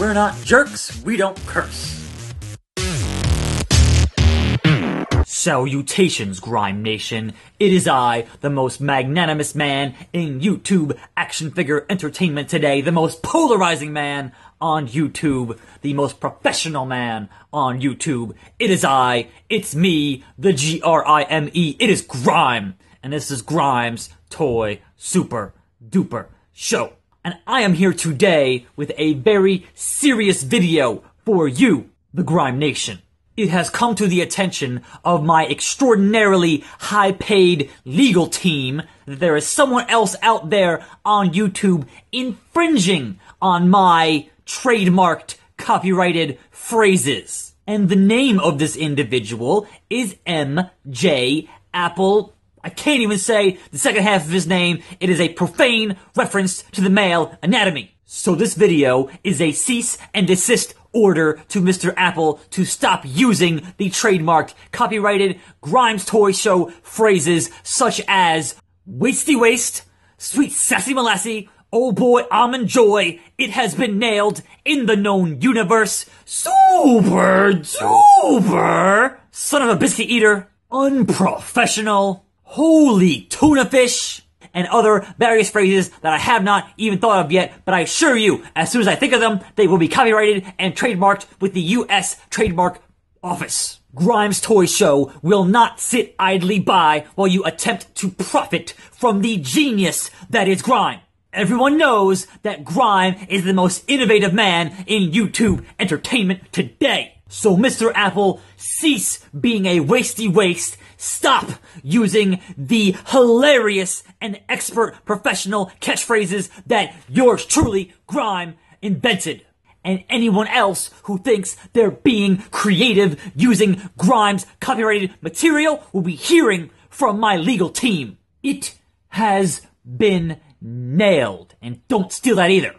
We're not jerks, we don't curse. Salutations, Grime Nation. It is I, the most magnanimous man in YouTube action figure entertainment today, the most polarizing man on YouTube, the most professional man on YouTube. It is I, it's me, the G-R-I-M-E, it is Grime, and this is Grime's Toy Super Duper Show. And I am here today with a very serious video for you, the Grime Nation it has come to the attention of my extraordinarily high paid legal team that there is someone else out there on YouTube infringing on my trademarked copyrighted phrases. And the name of this individual is MJ Apple. I can't even say the second half of his name. It is a profane reference to the male anatomy. So this video is a cease and desist order to Mr. Apple to stop using the trademarked copyrighted Grimes Toy Show phrases such as wasty waste, sweet sassy molassy, oh boy almond joy, it has been nailed in the known universe, super duper, son of a biscuit eater, unprofessional, holy tuna fish, and other various phrases that I have not even thought of yet, but I assure you, as soon as I think of them, they will be copyrighted and trademarked with the U.S. Trademark Office. Grimes Toy Show will not sit idly by while you attempt to profit from the genius that is Grime. Everyone knows that Grime is the most innovative man in YouTube entertainment today. So Mr. Apple, cease being a wasty waste Stop using the hilarious and expert professional catchphrases that yours truly, Grime, invented. And anyone else who thinks they're being creative using Grime's copyrighted material will be hearing from my legal team. It has been nailed. And don't steal that either.